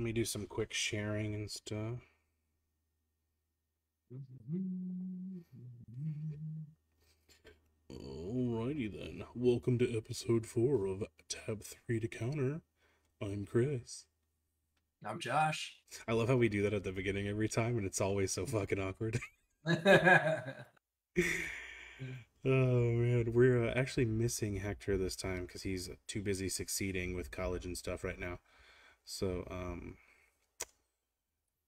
Let me do some quick sharing and stuff. Alrighty then. Welcome to episode four of Tap 3 to Counter. I'm Chris. I'm Josh. I love how we do that at the beginning every time, and it's always so fucking awkward. Oh man, we're uh, actually missing Hector this time because he's too busy succeeding with college and stuff right now. So, um,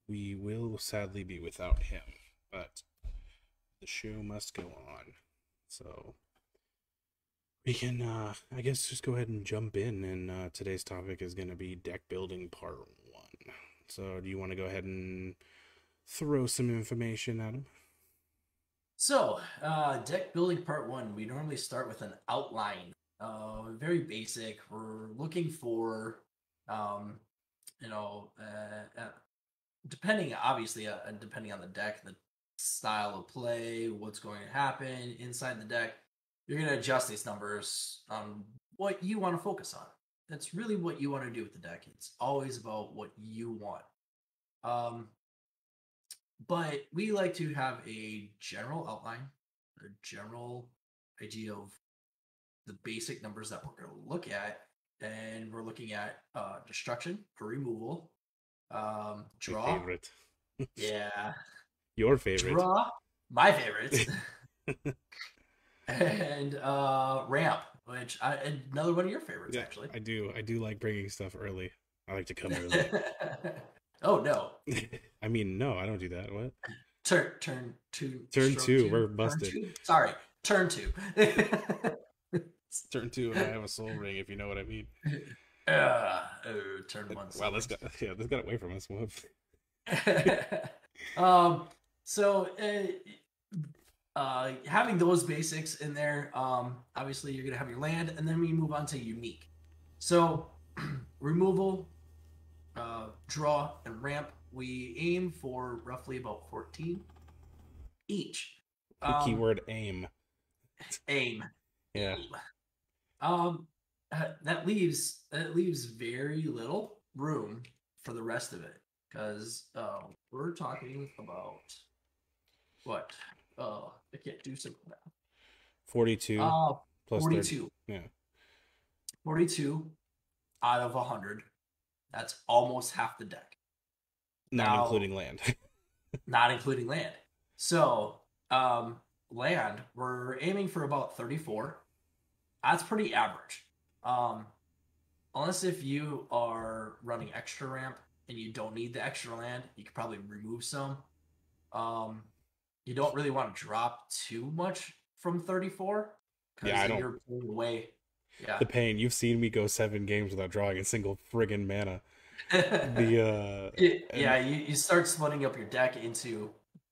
we will sadly be without him, but the show must go on. So, we can, uh, I guess, just go ahead and jump in. And uh, today's topic is going to be deck building part one. So, do you want to go ahead and throw some information at him? So, uh, deck building part one, we normally start with an outline. Uh, very basic. We're looking for, um, you know, uh, uh, depending, obviously, uh, depending on the deck, the style of play, what's going to happen inside the deck, you're going to adjust these numbers on what you want to focus on. That's really what you want to do with the deck. It's always about what you want. Um, but we like to have a general outline, a general idea of the basic numbers that we're going to look at. And we're looking at uh, destruction for removal, um, draw. Favorite. yeah. Your favorite. Draw. My favorite. and uh, ramp, which I, another one of your favorites, Yeah, actually. I do. I do like bringing stuff early. I like to come early. oh no! I mean, no, I don't do that. What? Turn turn two. Turn stroke two, we're turn busted. two. Sorry, turn two. Turn two, and I have a Sol Ring. If you know what I mean. uh, oh, turn one. Wow, this got yeah, this got away from us. Um. So, uh, uh, having those basics in there, um, obviously you're gonna have your land, and then we move on to unique. So, removal, uh, draw, and ramp. We aim for roughly about 14 each. The Um, keyword aim. aim. Yeah. Um, that leaves that leaves very little room for the rest of it because uh, we're talking about what? Uh, I can't do simple math. Forty-two Uh, plus 30. 42. Yeah. 42 out of 100. That's almost half the deck, Not Now- including land. not including land. So, um, land, we're aiming for about 34. That's pretty average. Um, unless if you are running extra ramp and you don't need the extra land, you could probably remove some. Um, you don't really want to drop too much from 34 because Yeah, I don't- you're pulling away. Yeah. the pain. You've seen me go seven games without drawing a single friggin' mana. The uh It- yeah, you, you start splitting up your deck into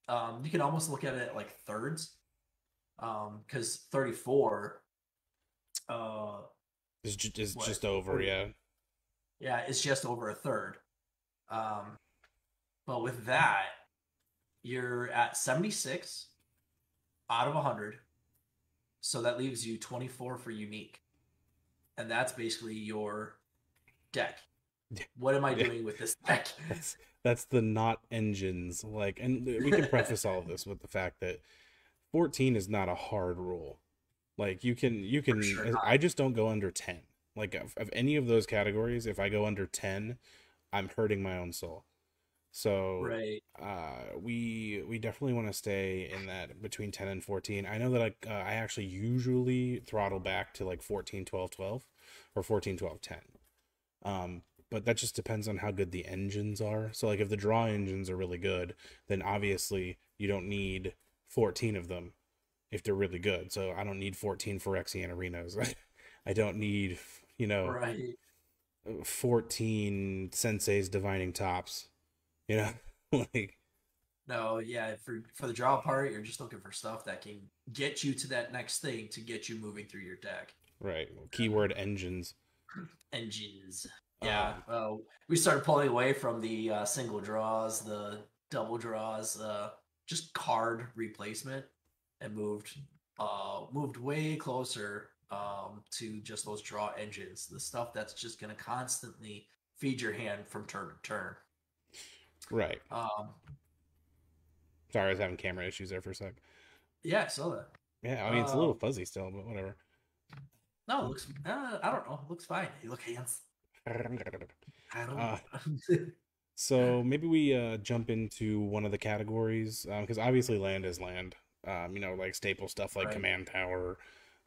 um you can almost look at it like thirds. Um because 34 uh is ju- is What? just over. Forty- Yeah. yeah, it's just over a third. Um but with that, you're at 76 out of 100. So that leaves you 24 for unique. And that's basically your deck. What am I doing with this deck? That's that's the not engines. Like, and we can preface all of this with the fact that 14 is not a hard rule. Like you can you can sure. I just don't go under 10. Like of, of any of those categories, if I go under 10, I'm hurting my own soul. So right. uh we we definitely want to stay in that between 10 and 14 i know that I, uh, I actually usually throttle back to like 14 12 12 or 14 12 10 um but that just depends on how good the engines are so like if the draw engines are really good then obviously you don't need 14 of them if they're really good so i don't need 14 phyrexian arenas i don't need you know Right. 14 sensei's divining tops you know like No, yeah, for for the draw part, you're just looking for stuff that can get you to that next thing to get you moving through your deck. Right. Keyword engines. Engines. Yeah. Um, uh, we started pulling away from the uh, single draws, the double draws, uh, just card replacement, and moved uh, moved way closer um, to just those draw engines, the stuff that's just going to constantly feed your hand from turn to turn. Right. Um, Sorry, I was having camera issues there for a sec. yeah, I saw that. Yeah, I mean it's a little Um, fuzzy still, but whatever. No, it looks. Uh, I don't know. It looks fine. You look hands. I don't Uh. So maybe we uh, jump into one of the categories because obviously land is land. Um, you know, like staple stuff like Right. command tower.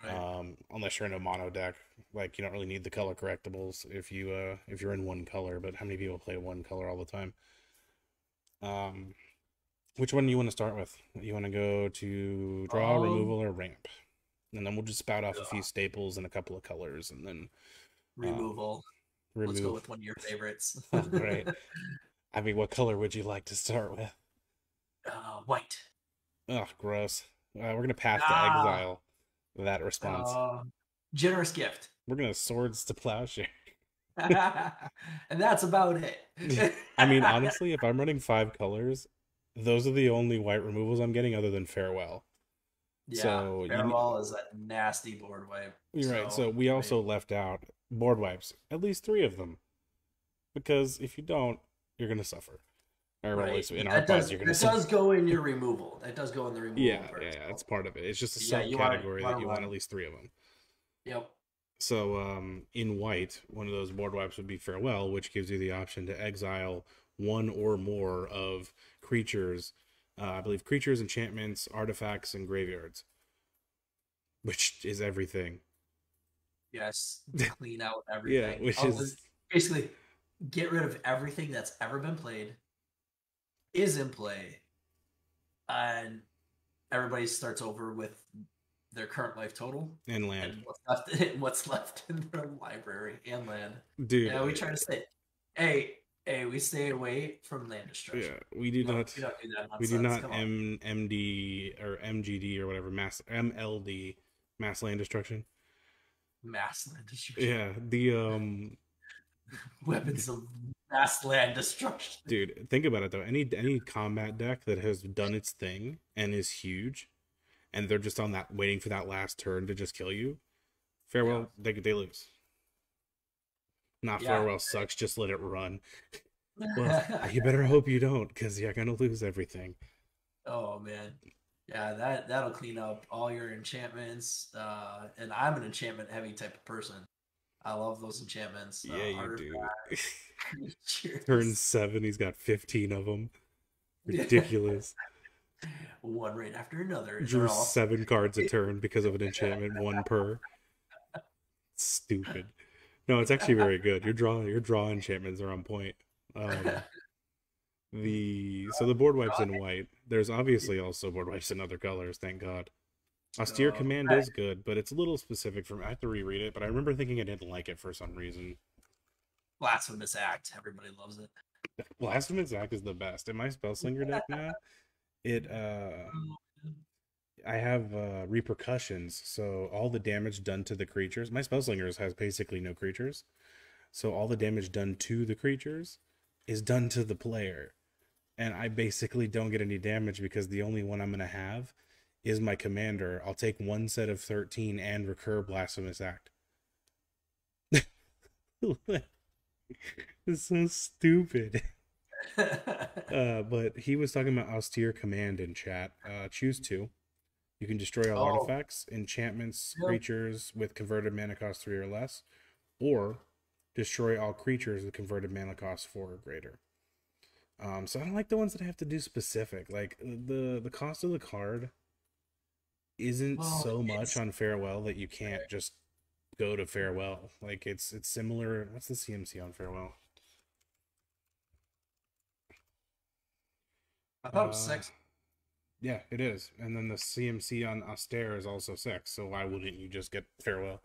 Right. Um, unless you're in a mono deck, like you don't really need the color correctables if you uh if you're in one color. But how many people play one color all the time? Um, which one do you want to start with? You want to go to draw, Um, removal, or ramp? And then we'll just spout off a few staples and a couple of colors, and then Removal. remove. Let's go with one of your favorites. Right. I mean, what color would you like to start with? Uh, white. Ugh, gross. Uh, we're gonna pass to Ah. exile that response. Uh, generous gift. we're gonna swords to plowshare. and that's about it. I mean, honestly, if I'm running five colors, those are the only white removals I'm getting other than farewell. yeah, so you farewell is a nasty board wipe. You're right. So So, we I also left out board wipes, at least three of them, because if you don't, you're gonna suffer. Or at least in our that does, that gonna does go in your removal. That does go in the removal. Yeah, part, yeah, yeah, that's part of it. It's just a Yeah, subcategory you that you want at least three of them. Yep. So, um, in white, one of those board wipes would be farewell, which gives you the option to exile one or more of creatures. Uh, I believe creatures, enchantments, artifacts, and graveyards, which is everything. Yes. Clean out everything. yeah, which Oh, is- basically get rid of everything that's ever been played, is in play, and everybody starts over with their current life total And land, and what's left, and what's left in their library and land. dude. Yeah, we try to say Hey, hey, we stay away from land destruction. Yeah, we do No, not. we do that We do not. M MD or MGD or whatever mass MLD mass land destruction. mass land destruction. Yeah, the um Weapons of mass land destruction. dude think about it though any any combat deck that has done its thing and is huge and they're just on that waiting for that last turn to just kill you farewell they they lose not Yeah. farewell sucks just let it run well you better hope you don't because you're gonna lose everything Oh man. Yeah, that that'll clean up all your enchantments. Uh and I'm an enchantment heavy type of person. I love those enchantments. uh, yeah you do. turn seven he's got 15 of them ridiculous. One right after another. drew all- seven cards a turn because of an enchantment one per. Stupid. No it's actually very good. Your draw your draw enchantments are on point. Um the so the board wipes in white. There's obviously also board wipes in other colors thank god austere command right. is good but it's a little specific for me i have to reread it but i remember thinking i didn't like it for some reason Blasphemous act. Everybody loves it. blasphemous act is the best in my spellslinger deck now it uh I have uh, repercussions, so all the damage done to the creatures. My spellslingers has basically no creatures, so all the damage done to the creatures is done to the player, and I basically don't get any damage because the only one I'm gonna have is my commander. I'll take one set of thirteen and recur blasphemous act. it's so stupid. Uh, but he was talking about austere command in chat. Uh, choose two. You can destroy all Oh. artifacts, enchantments, Yep. creatures with converted mana cost three or less, or destroy all creatures with converted mana cost four or greater. Um, so I don't like the ones that have to do specific. Like the the cost of the card isn't Well, so much on farewell that you can't just go to farewell. Like it's it's similar. What's the CMC on farewell? I thought it was Uh, six. Yeah, it is. And then the CMC on Austere is also six. So why wouldn't you just get Farewell?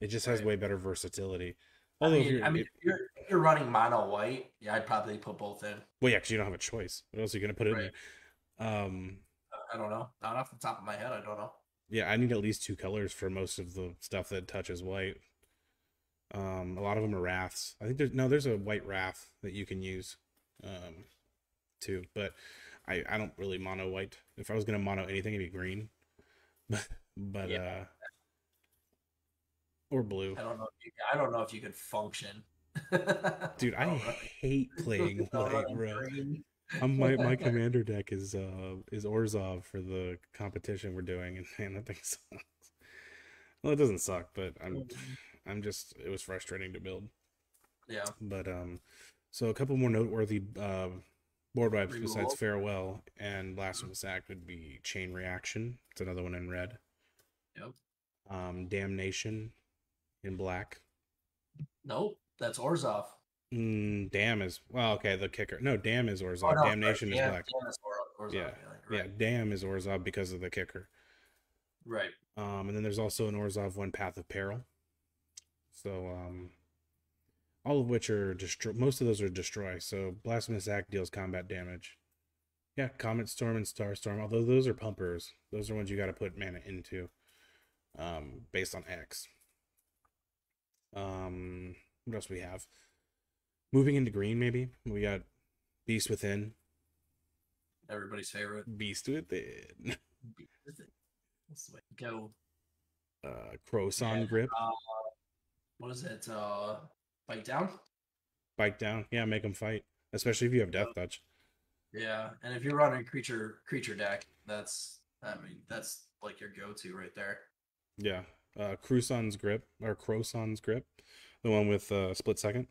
It just has way better versatility. I Although, if mean, you're, I mean if you're, if you're running mono white, yeah, I'd probably put both in. well, yeah, because you don't have a choice. What else are you gonna put in Right. there? Um, I don't know. Not off the top of my head, I don't know. yeah, I need at least two colors for most of the stuff that touches white. Um, a lot of them are wraths. I think there's no, there's a white wrath that you can use, um, too. But I I don't really mono white. If I was gonna mono anything, it'd be green. But but Yeah. uh, or blue. I don't know. If you, I don't know if you could function Dude, I hate playing white, bro. green. Um, my my commander deck is uh is Orzhov for the competition we're doing, and man, that thing sucks. Well, it doesn't suck, but I'm I'm just it was frustrating to build. Yeah. But um, so a couple more noteworthy uh board wipes Removal. besides Farewell and Blasphemous Act would be Chain Reaction. It's another one in red. Yep. Um, Damnation in black. Nope. That's Orzhov. Mm, Damn is well, okay. The kicker, no, Damn is Orzhov. Oh, no, Damnation sorry, is Dam- black. Dam is Or- Orzhov, Yeah, right. Yeah, Damn is Orzhov because of the kicker. Right. Um, and then there's also an Orzhov one Path of Peril. So um, all of which are destroy. Most of those are destroy. So Blasphemous Act deals combat damage. Yeah, Comet Storm and Star Storm. Although those are pumpers, those are ones you got to put mana into, um, based on X. Um, what else we have? Moving into green, maybe we got Beast Within. Everybody's favorite. Beast Within. Way to go? Uh, Krosan Yeah. Grip. Uh, what is it? Uh, bite down. Bike down. Yeah, make them fight. Especially if you have Death Touch. Yeah, and if you're running creature creature deck, that's I mean that's like your go-to right there. Yeah. Uh Krosan's grip or Krosan's grip. The one with uh split second.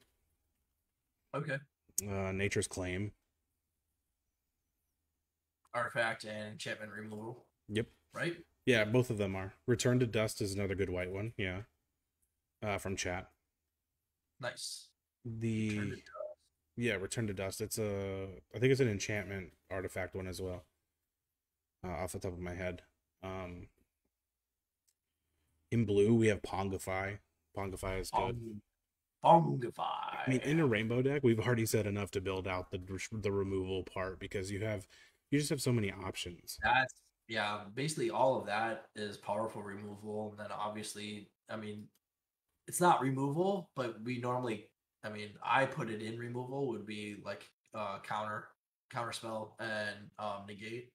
Okay. Uh Nature's Claim. Artifact and enchantment removal, Yep. right? Yeah, both of them are. Return to Dust is another good white one. Yeah. Uh from chat. Nice. The Turn to dust. yeah, Return to Dust. It's a I think it's an enchantment artifact one as well. Uh, off the top of my head. Um in blue we have Pongify. Pongify is good. Bongify. I mean, in a rainbow deck, we've already said enough to build out the the removal part because you have you just have so many options. That's yeah, basically all of that is powerful removal. And then obviously, I mean, it's not removal, but we normally I mean, I put it in removal would be like uh counter counter spell and um negate.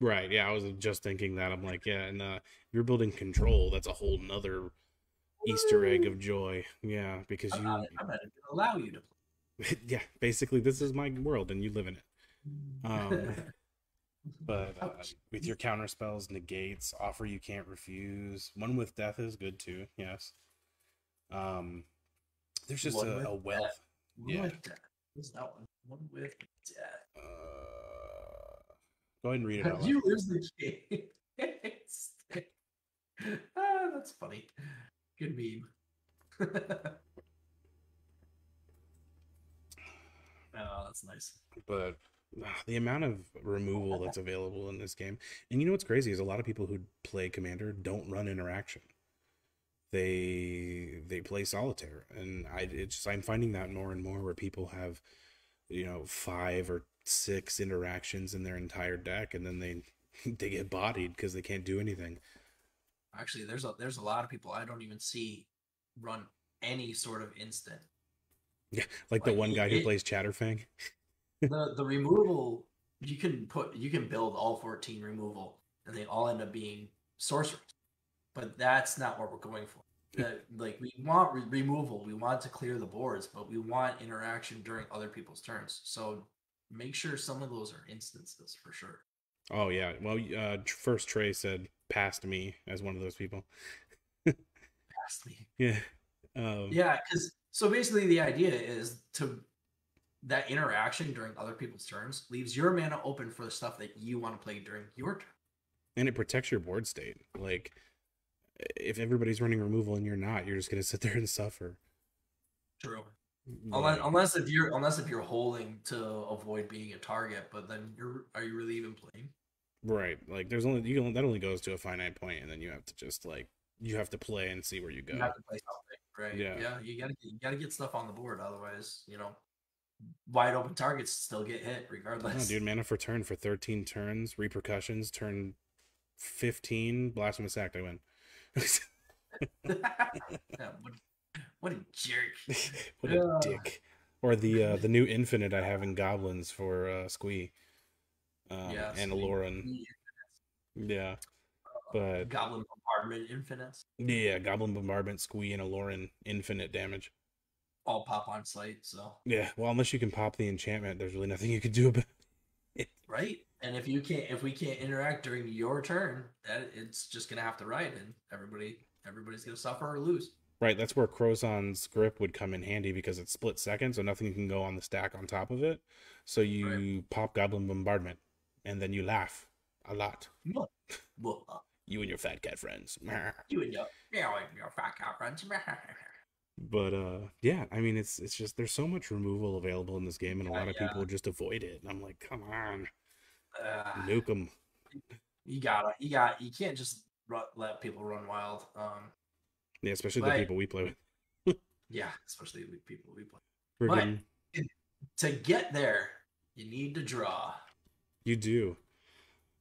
Right? Yeah, I was just thinking that. I'm like, yeah, and uh, if you're building control. That's a whole nother Easter egg of joy. Yeah, because I'm you, not, I'm not allow you to play. yeah, basically, this is my world and you live in it. Um, But uh, with your counter spells, negates, offer you can't refuse. One with death is good too. Yes. Um, there's just One a, a wealth. Yeah. What's that one? One with death. Uh, go ahead and read it out. you lose the game. ah, that's funny. Good meme. oh, that's nice. but ah, the amount of removal that's available in this game and you know what's crazy is a lot of people who play commander don't run interaction they they play solitaire and i it's i'm finding that more and more where people have you know five or six interactions in their entire deck and then they they get bodied because they can't do anything Actually, there's a there's a lot of people I don't even see run any sort of instant. Yeah, like the one guy who plays chatterfang? The the removal you can put you can build all 14 removal and they all end up being sorcerers. But that's not what we're going for. That- like we want re- removal we want to clear the boards but we want interaction during other people's turns. So make sure some of those are instances for sure oh yeah. Well uh first trey said past me as one of those people. Past me. Yeah. Um yeah because so basically the idea is to that interaction during other people's turns leaves your mana open for the stuff that you want to play during your turn. And it protects your board state. Like if everybody's running removal and you're not, you're just gonna sit there and suffer. true Unless, unless if you're unless if you're holding to avoid being a target, but then you're are you really even playing? right, like there's only you can, that only goes to a finite point, and then you have to just like you have to play and see where you go. You have to play something, right? Yeah. yeah. You gotta you gotta get stuff on the board, otherwise, you know, wide open targets still get hit No, regardless. dude, mana for turn for 13 turns, repercussions, turn 15, blasphemous act, I win. Yeah, what, what a jerk! what a Yeah. dick. Or the uh, the new infinite I have in goblins for uh, Squee. Um, yeah, and sweet. Aluren. Yeah. But Goblin bombardment Infinite. Yeah, Goblin Bombardment, Squee, and Aluren, infinite damage. all pop on site. So Yeah, well, unless you can pop the enchantment, there's really nothing you could do about it. right, and if you can't, if we can't interact during your turn, that it's just gonna have to ride, and everybody, everybody's gonna suffer or lose. Right, that's where Krosan's grip would come in handy because it's split second, so nothing can go on the stack on top of it. So you pop Goblin Bombardment, and then you laugh a lot. You and your fat cat friends. you and your, you know, your fat cat friends. But uh, yeah, I mean, it's it's just there's so much removal available in this game, and a lot of yeah. people just avoid it. And I'm like, come on, Uh, nuke them. you gotta, you got, you can't just let people run wild. Um, Yeah, especially the people we play with. yeah, especially with people we play. Friggin- To get there, you need to draw. You do.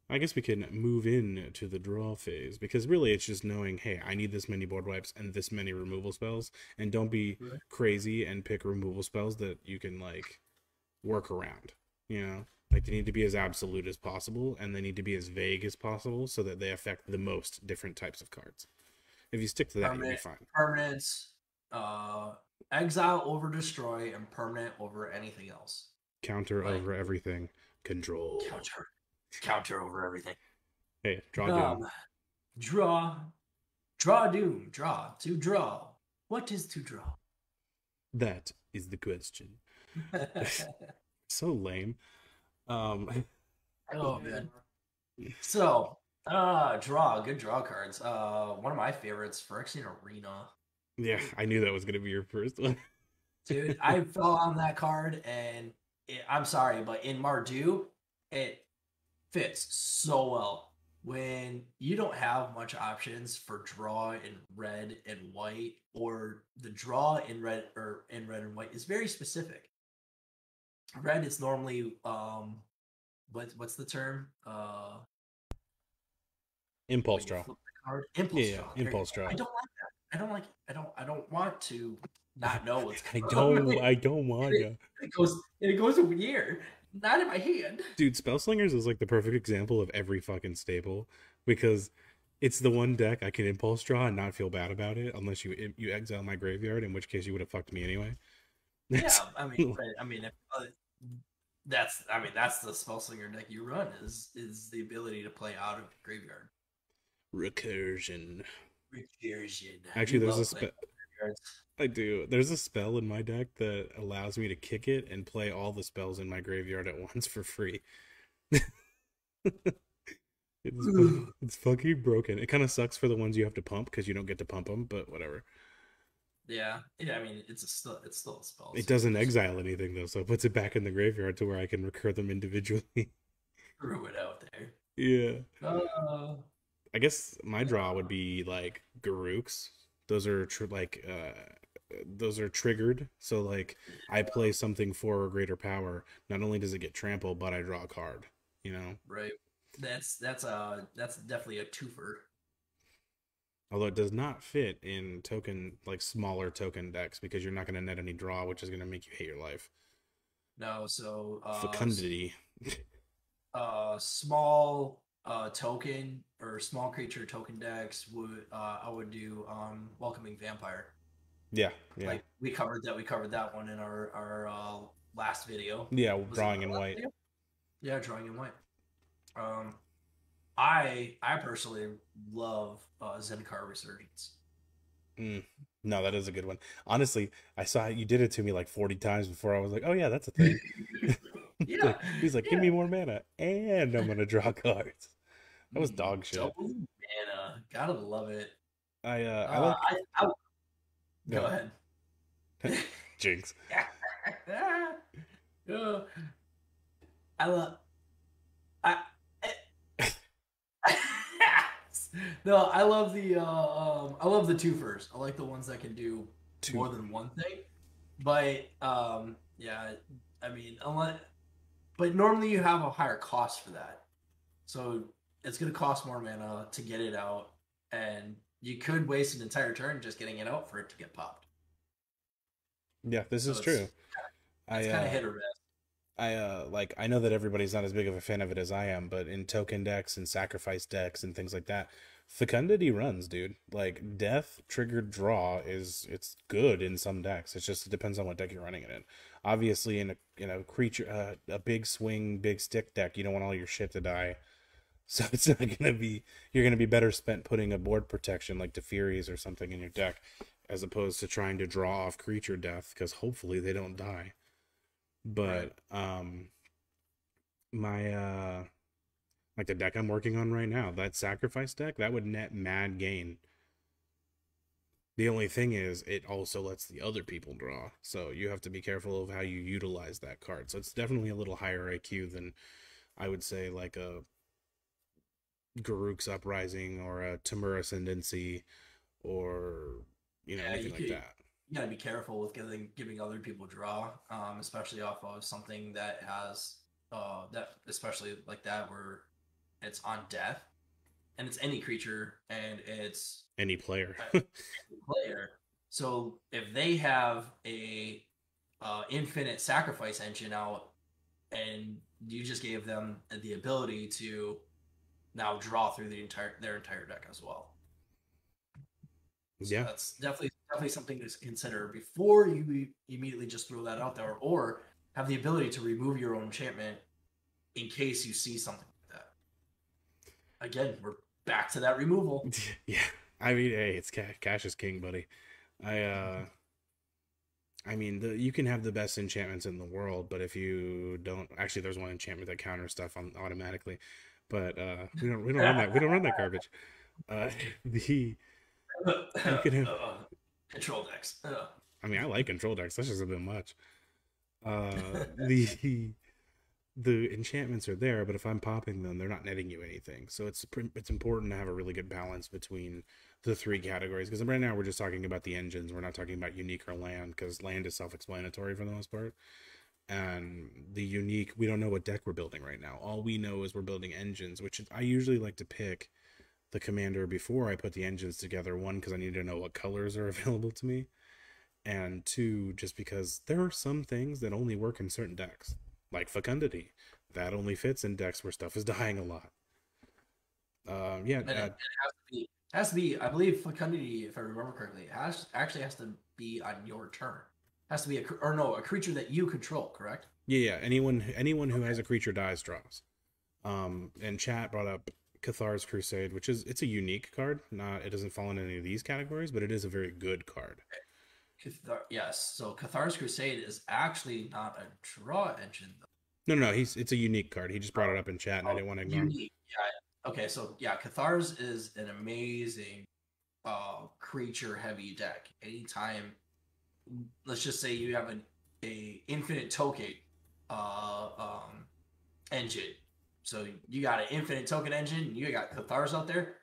I guess we can move in to the draw phase because really it's just knowing, hey, I need this many board wipes and this many removal spells, and don't be Right. crazy and pick removal spells that you can like work around. You know, like they need to be as absolute as possible, and they need to be as vague as possible so that they affect the most different types of cards. If you stick to that, you'll be fine. Permanence, uh, exile over destroy, and permanent over anything else. Counter Right. over everything. Control. Counter, counter over everything. Hey, draw. Um, draw, draw doom, draw to draw. What is to draw? That is the question. So lame. Um. oh man. So, uh, draw, good draw cards. Uh, one of my favorites, Phyrexian Arena. Yeah, I knew that was gonna be your first one. Dude, I fell on that card, and it, I'm sorry, but in Mardu, it fits so well. When you don't have much options for draw in red and white, or the draw in red or in red and white is very specific. Red is normally um, what what's the term? Uh, Impulse draw. card? Impulse Yeah, draw. Impulse draw. I don't like that. I don't like. I don't. I don't want to not know what's. I don't. on. I don't wanna. It goes. It goes weird. Not in my hand. Dude, Spell Slingers is like the perfect example of every fucking staple because it's the one deck I can impulse draw and not feel bad about it unless you you exile my graveyard, in which case you would have fucked me anyway. Yeah, I mean, I mean, if, uh, that's. I mean, that's the spell slinger deck you run is is the ability to play out of graveyard. Recursion. Recursion. Actually, You there's a spell. I do. There's a spell in my deck that allows me to kick it and play all the spells in my graveyard at once for free. it's, it's fucking broken. It kind of sucks for the ones you have to pump because you don't get to pump them, but whatever. Yeah, yeah. I mean, it's a still. It's still a spell. It so doesn't exile anything though, so it puts it back in the graveyard to where I can recur them individually. Threw it out there. yeah. Uh, I guess my draw would be like Garruk's. Those are tr- like uh those are triggered. So like I play something for a greater power. Not only does it get trampled, but I draw a card. You know, right. That's that's a that's definitely a twofer. although it does not fit in token like smaller token decks because you're not going to net any draw, which is going to make you hate your life. No, so uh, Fecundity. uh small uh token or small creature token decks would uh I would do um welcoming vampire. Yeah, yeah, Like we covered that we covered that one in our our uh last video. yeah. Was Drawing in white. video? Yeah, drawing in white. Um I I personally love uh Zendikar Resurgent. Mm. No, that is a good one. Honestly, I saw you did it to me like 40 times before I was like, oh yeah, that's a thing. Yeah, He's like, give yeah. me more mana, and I'm gonna draw cards. That was dog shit. Double mana. Gotta love it. I uh, I Uh, like I, I, Go go ahead. Jinx. I love. I. no, I love the. Uh, um, I love the two first. I like the ones that can do Two. more than one thing. But um, yeah, I mean, unless, but normally you have a higher cost for that, so it's gonna cost more mana to get it out, and you could waste an entire turn just getting it out for it to get popped. Yeah, this So is it's- true. I It's kind uh, of hit or miss. I uh like I know that everybody's not as big of a fan of it as I am, but in token decks and sacrifice decks and things like that, Fecundity runs, dude. Like death triggered draw is it's good in some decks. It's just it depends on what deck you're running it in. Obviously, in a in a creature uh, a big swing, big stick deck, you don't want all your shit to die. So it's not gonna be you're gonna be better spent putting a board protection like Teferi's or something in your deck, as opposed to trying to draw off creature death because hopefully they don't die. But um, my uh like the deck I'm working on right now, that sacrifice deck, that would net mad gain. The only thing is, it also lets the other people draw. So you have to be careful of how you utilize that card. So it's definitely a little higher IQ than I would say, like a Garruk's Uprising or a Temur Ascendancy or, you know, Yeah, anything you like could- that. You gotta be careful with giving giving other people draw, um, especially off of something that has uh that especially like that where it's on death and it's any creature and it's Any player. player. So if they have a uh, infinite sacrifice engine out, and you just gave them the ability to now draw through the entire their entire deck as well. So yeah. that's definitely definitely something to consider before you immediately just throw that out there, or have the ability to remove your own enchantment in case you see something like that. Again, we're back to that removal. yeah. I mean, hey, it's cash. Cash is king, buddy. I uh, I mean, the you can have the best enchantments in the world, but if you don't, actually, there's one enchantment that counters stuff on automatically, but uh, we don't we don't run that we don't run that garbage. Uh, the can have- Uh, control decks. Ugh. I mean, I like control decks. That's just a bit much. Uh, the the enchantments are there, but if I'm popping them, they're not netting you anything. So it's it's important to have a really good balance between the three categories. Because right now we're just talking about the engines. We're not talking about unique or land because land is self-explanatory for the most part. And the unique, we don't know what deck we're building right now. All we know is we're building engines, which I usually like to pick the commander before I put the engines together. One, because I need to know what colors are available to me, and two, just because there are some things that only work in certain decks, like fecundity. That only fits in decks where stuff is dying a lot. Uh, yeah, And it, uh, it has to be has to be. I believe fecundity, if I remember correctly, has actually has to be on your turn. Has to be a or no a creature that you control. Correct. Yeah, yeah. Anyone anyone who has a creature dies draws. Um, and chat brought up Cathar's Crusade, which is it's a unique card. Not it doesn't fall in any of these categories, but it is a very good card. Cathar- yes. So Cathar's Crusade is actually not a draw engine. Though. No, no, he's it's a unique card. He just brought it up in chat, and I didn't want to ignore. Unique. Yeah. Okay. So yeah, Cathar's is an amazing uh creature heavy deck. Anytime, let's just say you have an a infinite token uh um engine. So you got an infinite token engine. You got Cathar's out there.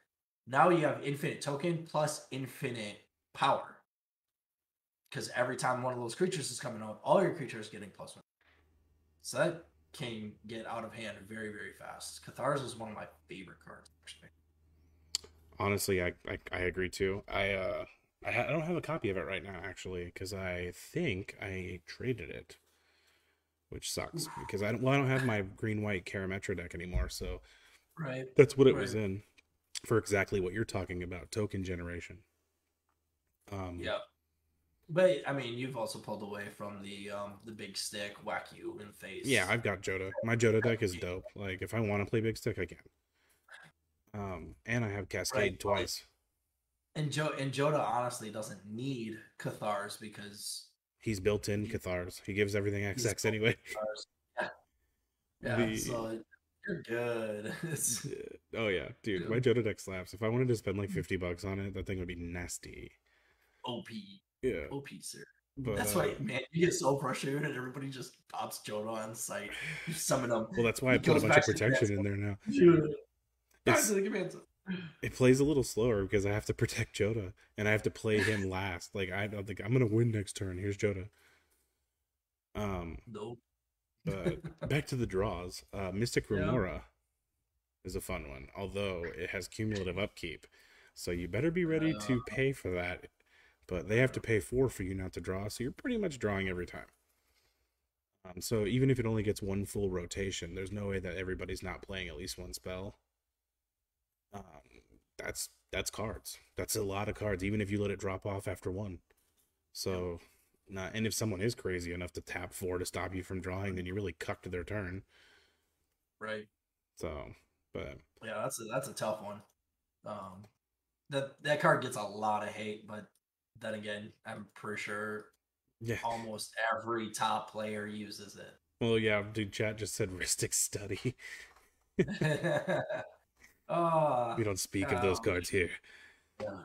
Now you have infinite token plus infinite power. Because every time one of those creatures is coming up, all your creatures getting plus one. So that can get out of hand very, very fast. Cathar's is one of my favorite cards. Honestly, I, I I agree too. I uh I, ha- I don't have a copy of it right now actually because I think I traded it, which sucks because I don't well I don't have my green white Karametra deck anymore. So Right. That's what it was in for exactly what you're talking about, token generation. Um Yeah. But I mean, you've also pulled away from the um the big stick, whack you in the face. yeah, I've got Jodah. My Jodah deck is dope. Like if I want to play big stick, I can. Um and I have Cascade Right, twice. And Jo and Jodah honestly doesn't need Cathar's because He's built in Cathars. He gives everything XX anyway. Cathar's. Yeah. Yeah. The- So you're good. Oh yeah, dude, my Jodah deck slaps. If I wanted to spend like 50 bucks on it, that thing would be nasty. OP. Yeah. OP, sir. But That's uh, why, man, you get so frustrated and everybody just pops Jodah on site. You summon them. well that's why I put a bunch of protection in there now. Dude, back It's- to the command zone. it plays a little slower because I have to protect Jodah and I have to play him last. Like I don't think I'm gonna win next turn. Here's Jodah. Um, Nope. but back to the draws. Uh, Mystic Yeah. Remora is a fun one, although it has cumulative upkeep, so you better be ready to Uh. pay for that. But they have to pay four for you not to draw, so you're pretty much drawing every time. Um, so even if it only gets one full rotation, there's no way that everybody's not playing at least one spell. Um, that's that's cards. That's a lot of cards, even if you let it drop off after one. So, not and if someone is crazy enough to tap four to stop you from drawing, then you really cucked their turn. Right. So, but Yeah, that's a that's a tough one. Um, that that card gets a lot of hate, but then again, I'm pretty sure yeah. almost every top player uses it. Well, yeah, dude. Chat just said Rhystic Study. Ah, We don't speak of those um, cards here. yeah,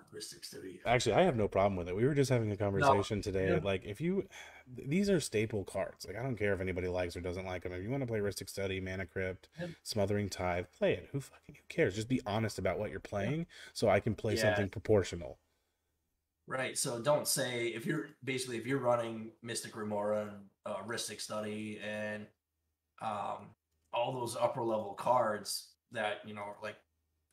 Actually, I have no problem with it. We were just having a conversation today. yeah. Like, if you, th- these are staple cards. Like, I don't care if anybody likes or doesn't like them. If you want to play Rhystic Study, Mana Crypt, Yep. Smothering Tithe, play it. Who fucking who cares? Just be honest about what you're playing, so I can play Yeah. something proportional. Right. So don't say if you're basically if you're running Mystic Remora and uh, Rhystic Study and um, all those upper level cards that you know like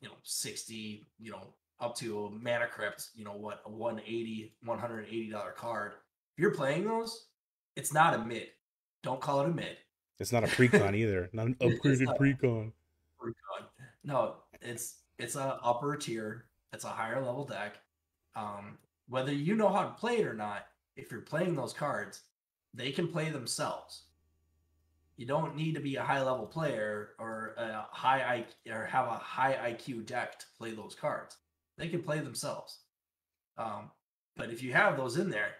you know 60 you know up to a mana crypt you know what a 180 180 dollar card if you're playing those it's not a mid don't call it a mid It's not a precon either. Not an upgraded not. precon. Recon. No, it's it's a upper tier. It's a higher level deck. Um, whether you know how to play it or not, if you're playing those cards, they can play themselves. You don't need to be a high level player or a high I or have a high IQ deck to play those cards. They can play themselves. Um, but if you have those in there,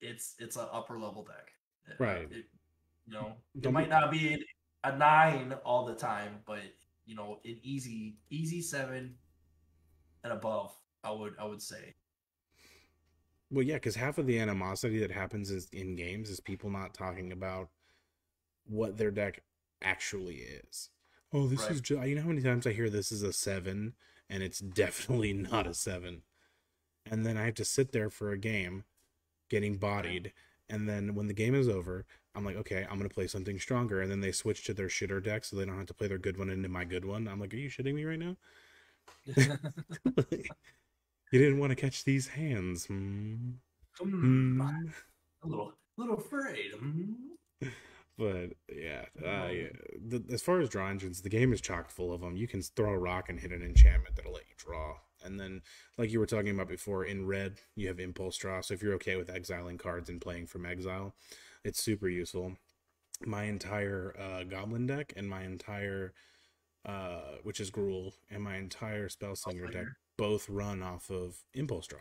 it's it's an upper level deck. Uh, Right. It, you know, it might not be a nine all the time, but you know, an easy easy seven and above, I would I would say. Well, yeah, because half of the animosity that happens is in games is people not talking about what their deck actually is. Oh, this Right. is just, you know how many times I hear this is a seven and it's definitely not a seven. And then I have to sit there for a game getting bodied. And then when the game is over, I'm like, okay, I'm going to play something stronger. And then they switch to their shitter deck so they don't have to play their good one into my good one. I'm like, are you shitting me right now? you didn't want to catch these hands. Hmm, Hmm. a little little afraid. hmm. But yeah, uh, yeah. The, as far as draw engines, the game is chock full of them. You can throw a rock and hit an enchantment that'll let you draw. And then, like you were talking about before, in red you have impulse draw. So if you're okay with exiling cards and playing from exile, it's super useful. My entire uh, goblin deck and my entire, uh, which is Gruul, and my entire Spellslinger deck both run off of impulse draw.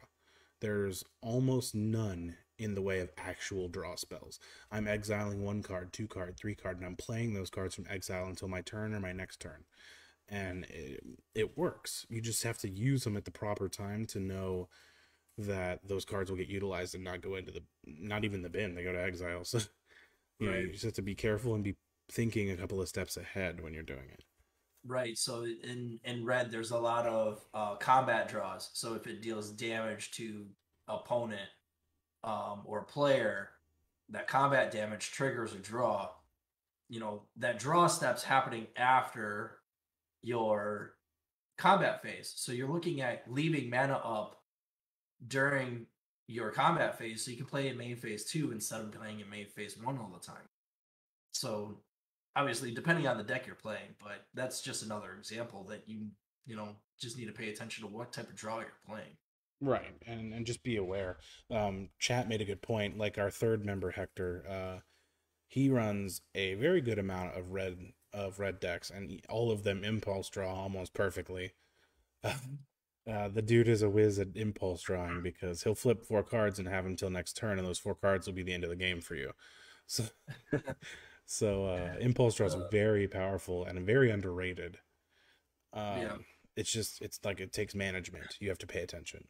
There's almost none in the way of actual draw spells. I'm exiling one card, two card, three card, and I'm playing those cards from exile until my turn or my next turn. And it, it works. You just have to use them at the proper time to know that those cards will get utilized and not go into the not even the bin. They go to exile. So you know, you just have to be careful and be thinking a couple of steps ahead when you're doing it. Right. So in in red, there's a lot of uh, combat draws. So if it deals damage to opponent um, or player, that combat damage triggers a draw. You know that draw step's happening after your combat phase. So you're looking at leaving mana up during your combat phase, so you can play in main phase two instead of playing in main phase one all the time. So obviously depending on the deck you're playing but that's just another example that you you know just need to pay attention to what type of draw you're playing Right, and and just be aware. Um, Chat made a good point. Like our third member, Hector, uh, he runs a very good amount of red of red decks, and all of them impulse draw almost perfectly. Uh, the dude is a whiz at impulse drawing because he'll flip four cards and have until next turn, and those four cards will be the end of the game for you. So, so uh, impulse draw is very powerful and very underrated. Um, Yeah. It's just it's like it takes management. You have to pay attention.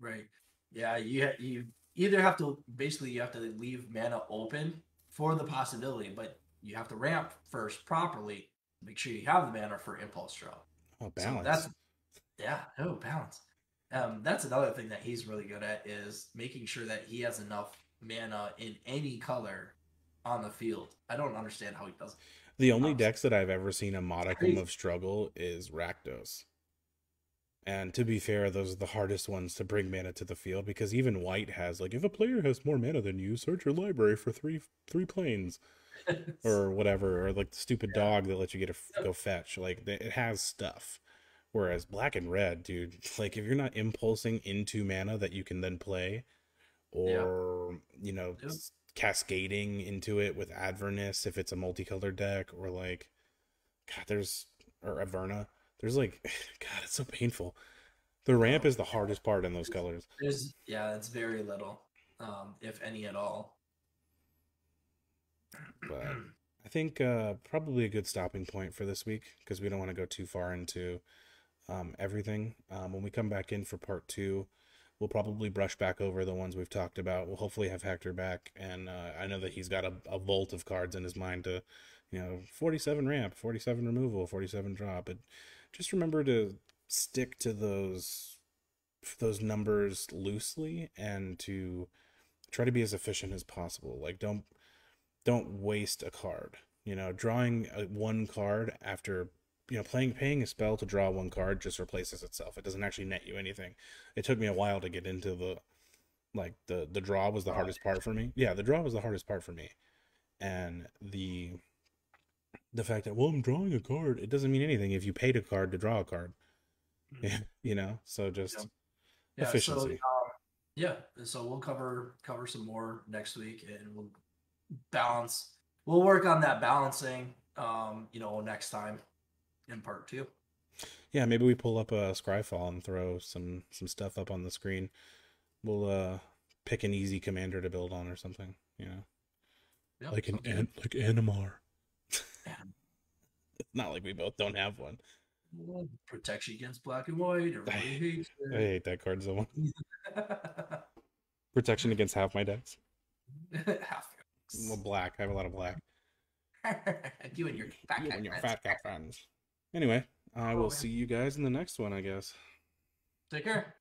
Right yeah you ha- you either have to basically you have to leave mana open for the possibility but you have to ramp first properly make sure you have the mana for impulse draw Oh, So balance. that's yeah, oh balance. Um, that's another thing that he's really good at is making sure that he has enough mana in any color on the field. I don't understand how he does. It. the only honestly. decks that I've ever seen a modicum crazy. of struggle is Rakdos. And to be fair, those are the hardest ones to bring mana to the field because even white has like if a player has more mana than you, search your library for three three planes or whatever, or like the stupid Yeah. dog that lets you get a go fetch. Like it has stuff, Whereas black and red, dude, like if you're not impulsing into mana that you can then play, Yeah. or you know, Yep. s- cascading into it with Advernus if it's a multicolored deck, or like, God, there's or Averna. There's like, God, it's so painful. The ramp is the hardest part in those colors. There's yeah, it's very little, um, if any at all. But I think uh, probably a good stopping point for this week because we don't want to go too far into um, everything. Um, when we come back in for part two, we'll probably brush back over the ones we've talked about. We'll hopefully have Hector back, and uh, I know that he's got a, a vault of cards in his mind to, you know, 47 ramp, 47 removal, 47 drop. But just remember to stick to those those numbers loosely and to try to be as efficient as possible. Like don't don't waste a card. You know, drawing a, one card after you know playing paying a spell to draw one card just replaces itself. It doesn't actually net you anything. It took me a while to get into the like the the draw was the hardest part for me. Yeah, the draw was the hardest part for me, and the the fact that well I'm drawing a card it doesn't mean anything if you paid a card to draw a card. you know, so just Yep. Yeah, efficiency. So, um, yeah, so we'll cover cover some more next week, and we'll balance. We'll work on that balancing. Um, you know, next time in part two. Yeah, maybe we pull up a Scryfall and throw some some stuff up on the screen. We'll uh pick an easy commander to build on or something, you know. Yep, like an an, like Animar. It's not like we both don't have one. Well, Protection against black and white. Everybody hates I hate that card so much. Protection against half my decks. Half Well, black. I have a lot of black. you and your fat You cat and your friends. fat cat friends. Anyway, I Oh, will see you guys in the next one, I guess. Take care.